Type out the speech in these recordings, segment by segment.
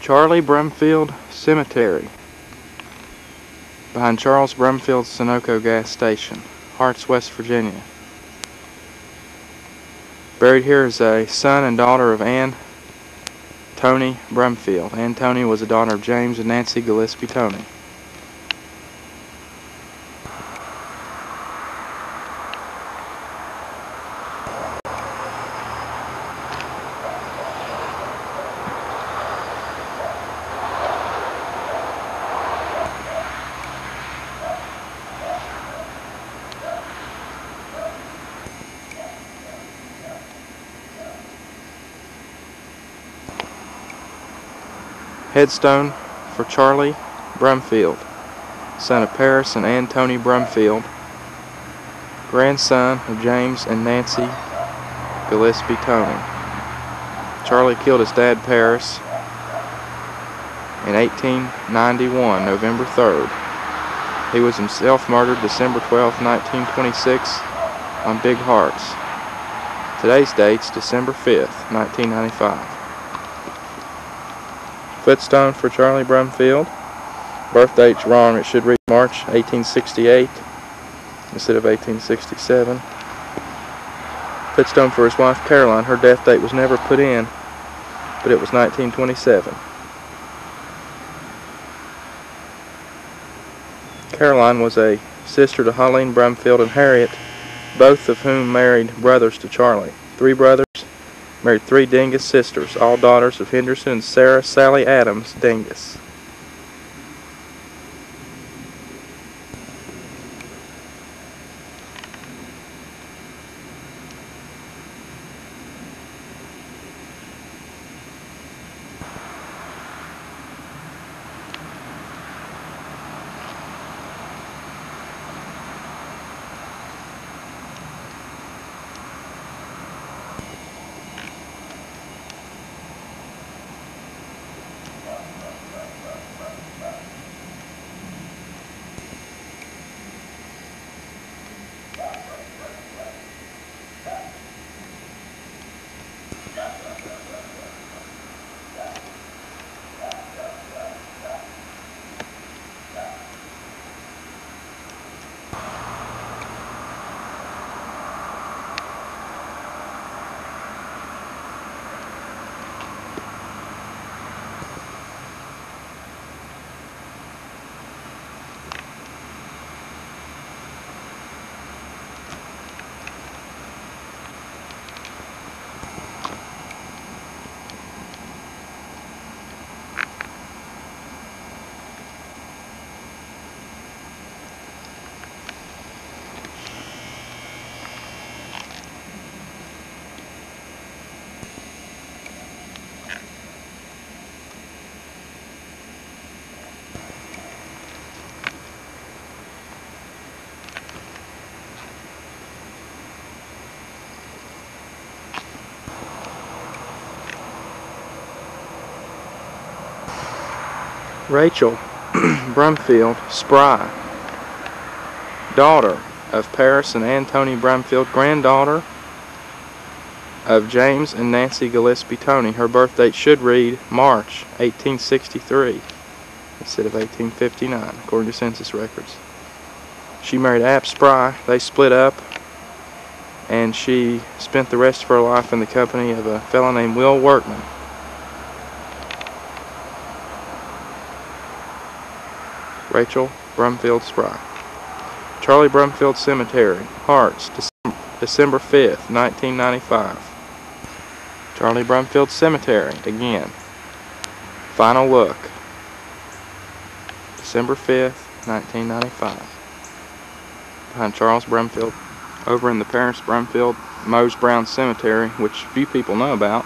Charlie Brumfield Cemetery behind Charles Brumfield Sunoco gas station, Harts, West Virginia. Buried here is a son and daughter of Ann Toney Brumfield. Ann Toney was a daughter of James and Nancy Gillespie Toney. Headstone for Charlie Brumfield, son of Paris and Ann Toney Brumfield, grandson of James and Nancy Gillespie Toney. Charlie killed his dad Paris in 1891, November 3rd. He was himself murdered December 12, 1926 on Big Harts. Today's date's December 5th, 1995. Footstone for Charlie Brumfield. Birth date's wrong. It should read March 1868 instead of 1867. Footstone for his wife Caroline. Her death date was never put in, but it was 1927. Caroline was a sister to Holleen Brumfield and Harriet, both of whom married brothers to Charlie. Three brothers Married three Dingus sisters, all daughters of Henderson and Sarah Sally Adams Dingus. Rachel Brumfield Spry, daughter of Paris and Antony Brumfield, granddaughter of James and Nancy Gillespie Toney. Her birth date should read March 1863 instead of 1859, according to census records. She married App Spry. They split up, and she spent the rest of her life in the company of a fellow named Will Workman. Rachel Brumfield Spry. Charlie Brumfield Cemetery, Harts, December 5th, 1995. Charlie Brumfield Cemetery, again. Final look. December 5th, 1995. Behind Charles Brumfield, over in the Paris Brumfield Mose Brown Cemetery, which few people know about.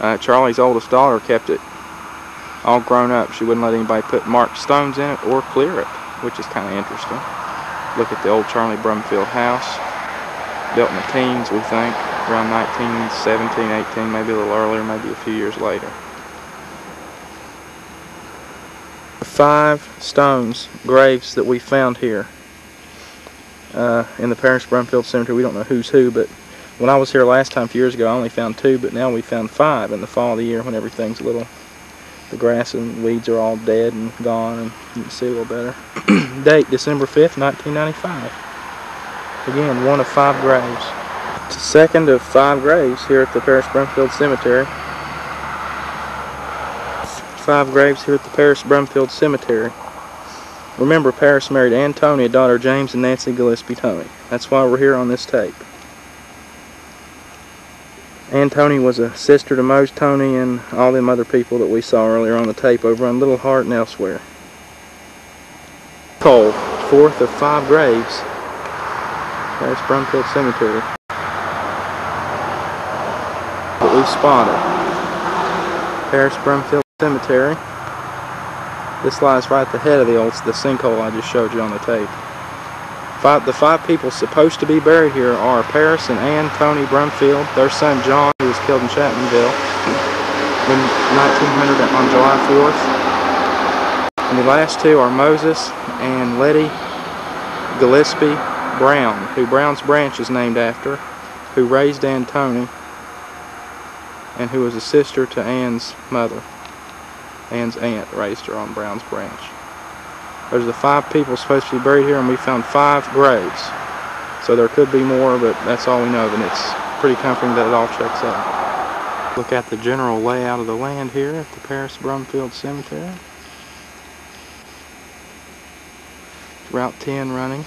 Uh, Charlie's oldest daughter kept it all grown up. She wouldn't let anybody put marked stones in it or clear it, which is kind of interesting. Look at the old Charlie Brumfield house, built in the teens, we think, around 1917, 18, maybe a little earlier, maybe a few years later. Five stones, graves that we found here uh, in the Paris Brumfield Cemetery. We don't know who's who, but when I was here last time, a few years ago, I only found two, but now we found five in the fall of the year when everything's a little The grass and weeds are all dead and gone and you can see a little better. Date December 5th, 1995. Again, one of five graves. It's the second of five graves here at the Paris Brumfield Cemetery. Five graves here at the Paris Brumfield Cemetery. Remember, Paris married Antonia, daughter James and Nancy Gillespie Toney. That's why we're here on this tape. Ann Toney was a sister to Mose Toney and all them other people that we saw earlier on the tape over on Little Heart and elsewhere. Cole, fourth of five graves. Paris Brumfield Cemetery. That we spotted. Paris Brumfield Cemetery. This lies right at the head of the old the sinkhole I just showed you on the tape. Five, the five people supposed to be buried here are Paris and Ann Toney Brumfield, their son John, who was killed in Chapmanville in 1900 on July 4th. And the last two are Moses and Letty Gillespie Brown, who Brown's Branch is named after, who raised Ann Toney, and who was a sister to Ann's mother. Ann's aunt raised her on Brown's Branch. There's the five people supposed to be buried here, and we found five graves. So there could be more, but that's all we know, and it's pretty comforting that it all checks out. Look at the general layout of the land here at the Paris Brumfield Cemetery. Route 10 running.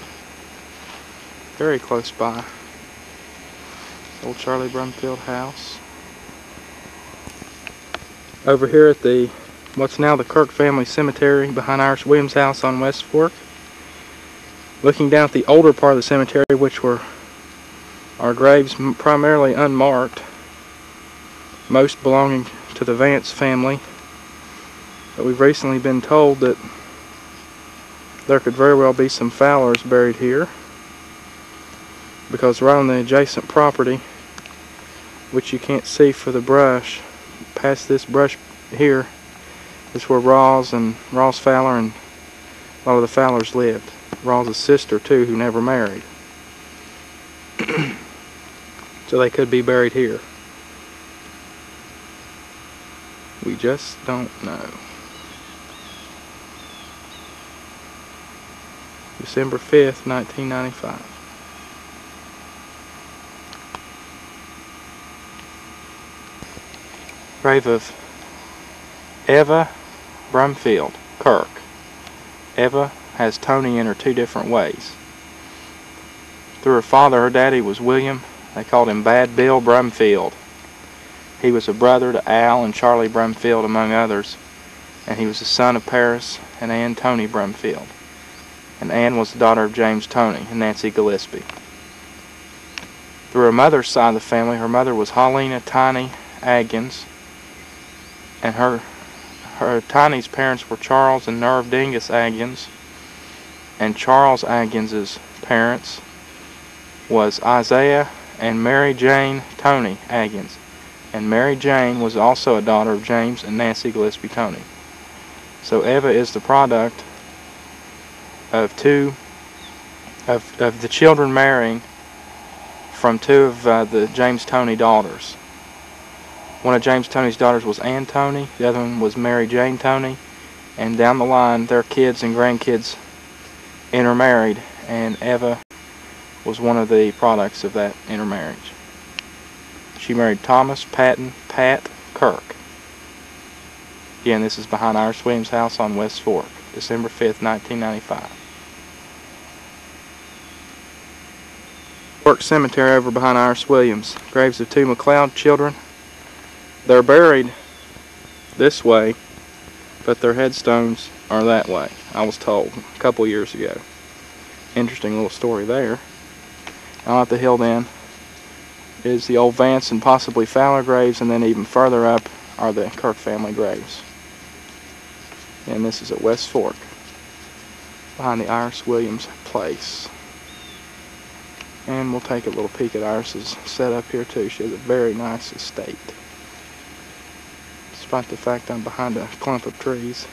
Very close by. Old Charlie Brumfield house. Over here at the what's now the Kirk family cemetery behind Iris Williams' house on West Fork. Looking down at the older part of the cemetery, which were our graves primarily unmarked, most belonging to the Vance family. But we've recently been told that there could very well be some Fowlers buried here because right on the adjacent property, which you can't see for the brush, past this brush here, is where Rawls and Ross Fowler and a lot of the Fowlers lived. Rawls' sister too, who never married. so they could be buried here. We just don't know. December 5th, 1995. Grave of Eva Brumfield, Kirk. Eva has Toney in her two different ways. Through her father, her daddy was William. They called him Bad Bill Brumfield. He was a brother to Al and Charlie Brumfield, among others, and he was the son of Paris and Ann Toney Brumfield. And Ann was the daughter of James Toney and Nancy Gillespie. Through her mother's side of the family, her mother was Haulina Tiny Aggins, and her her Tiny's parents were Charles and Nerve Dingus and Charles Aggins's parents was Isaiah and Mary Jane Toney Aggins, and Mary Jane was also a daughter of James and Nancy Gillespie Toney. So Eva is the product of two of, of the children marrying from two of uh, the James Toney daughters. One of James Toney's daughters was Ann Toney. The other one was Mary Jane Toney. And down the line, their kids and grandkids intermarried. And Eva was one of the products of that intermarriage. She married Thomas Patton Pat Kirk. Again, this is behind Iris Williams' house on West Fork, December 5th, 1995. Fork Cemetery over behind Iris Williams. Graves of two McLeod children, they're buried this way, but their headstones are that way, I was told a couple years ago. Interesting little story there. Now at the hill then is the old Vance and possibly Fowler graves, and then even further up are the Kirk family graves. And this is at West Fork, behind the Iris Williams place. And we'll take a little peek at Iris's setup here too. She has a very nice estate despite the fact I'm behind a clump of trees.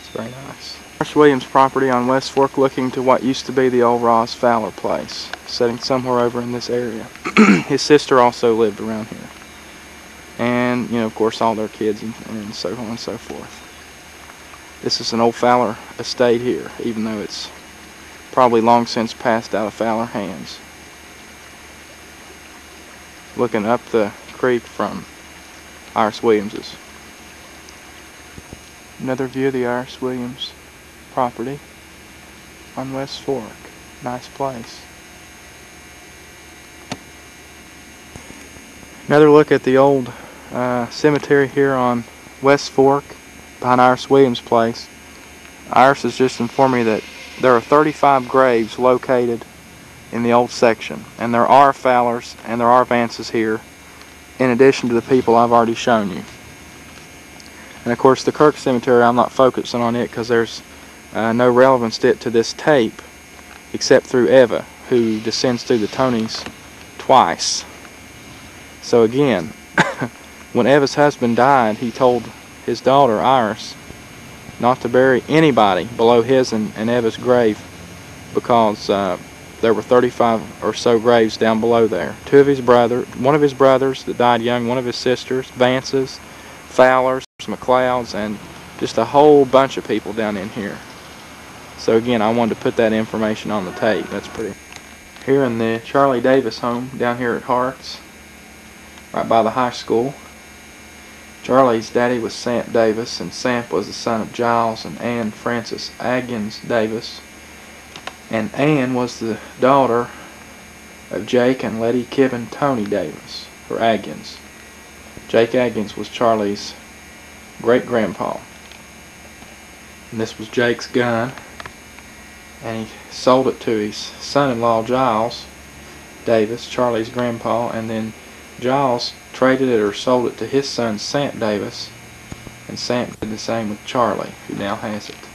It's very nice. Marsh Williams property on West Fork looking to what used to be the old Ross Fowler place, sitting somewhere over in this area. His sister also lived around here. And and you know of course all their kids and, and so on and so forth. This is an old Fowler estate here, even though it's probably long since passed out of Fowler hands. Looking up the creek from Iris Williams's. Another view of the Iris Williams property on West Fork. Nice place. Another look at the old uh, cemetery here on West Fork behind Iris Williams' place. Iris has just informed me that there are 35 graves located in the old section, and there are Fowlers and there are Vances here, in addition to the people I've already shown you. And of course, the Kirk Cemetery, I'm not focusing on it because there's uh, no relevance to it to this tape, except through Eva, who descends through the Toneys twice. So again, when Eva's husband died, he told his daughter, Iris, not to bury anybody below his and, and Eva's grave because uh, there were 35 or so graves down below there. Two of his brother, one of his brothers that died young, one of his sisters, Vances, Fowlers, McLeods, and just a whole bunch of people down in here. So again, I wanted to put that information on the tape. That's pretty. Here in the Charlie Davis home down here at Harts, right by the high school. Charlie's daddy was Samp Davis, and Samp was the son of Giles and Ann Frances Aggins Davis. And Ann was the daughter of Jake and Letty Kibben Toney Davis, or Aggins. Jake Aggins was Charlie's great-grandpa. And this was Jake's gun, and he sold it to his son-in-law Giles Davis, Charlie's grandpa, and then Giles traded it or sold it to his son Samp Davis, and Samp did the same with Charlie, who now has it.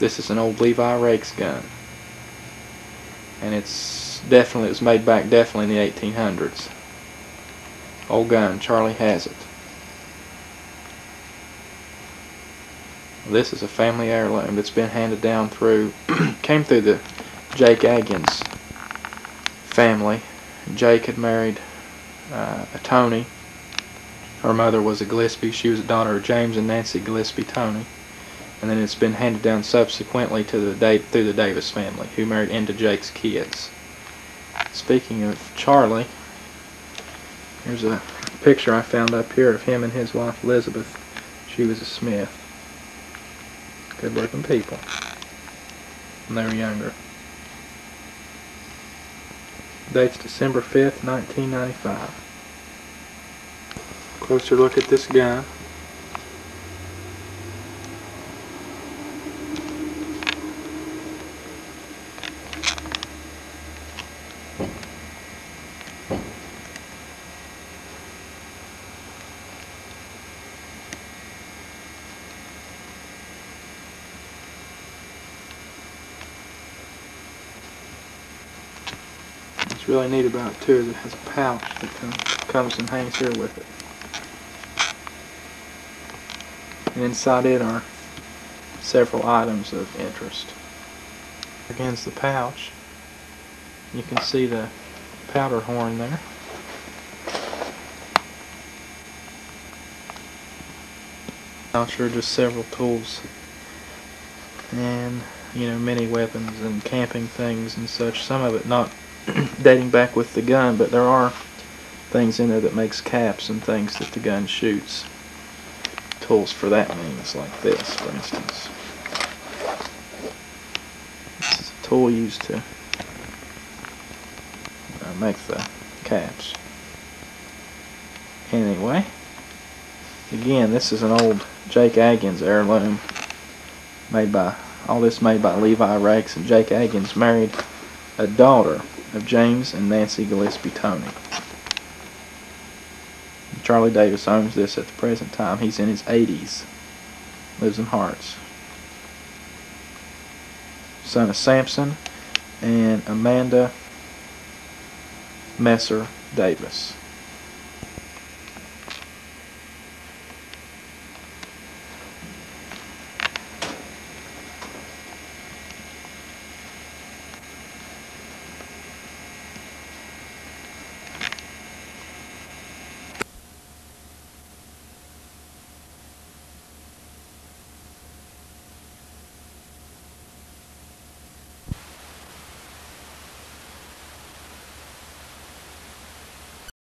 This is an old Levi Rakes gun, and it's definitely it was made back definitely in the 1800s. Old gun, Charlie has it. This is a family heirloom that's been handed down through, came through the Jake Aggins family. Jake had married uh, a Toney. Her mother was a Gillespie. She was a daughter of James and Nancy Gillespie Toney. And then it's been handed down subsequently to the da through the Davis family, who married into Jake's kids. Speaking of Charlie, here's a picture I found up here of him and his wife Elizabeth. She was a Smith. Good looking people. When they were younger. Date's December 5th, 1995. Closer look at this gun. What's really neat about it too is it has a pouch that com comes and hangs here with it. And inside it are several items of interest. Against the pouch, you can see the powder horn there. Pouch are just several tools and you know many weapons and camping things and such. Some of it not dating back with the gun, but there are things in there that makes caps and things that the gun shoots. Tools for that means, like this, for instance. This is a tool used to uh, make the caps. Anyway, again, this is an old Jake Aggins heirloom made by, all this made by Levi Rakes, and Jake Aggins married a daughter of James and Nancy Gillespie Toney. Charlie Davis owns this at the present time. He's in his 80s. Lives in Harts. Son of Sampson and Amanda Messer Davis.